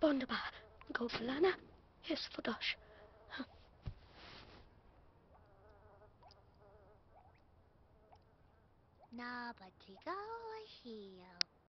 Wunderbar. Go for Lana. Here's for Dosh. 나바지가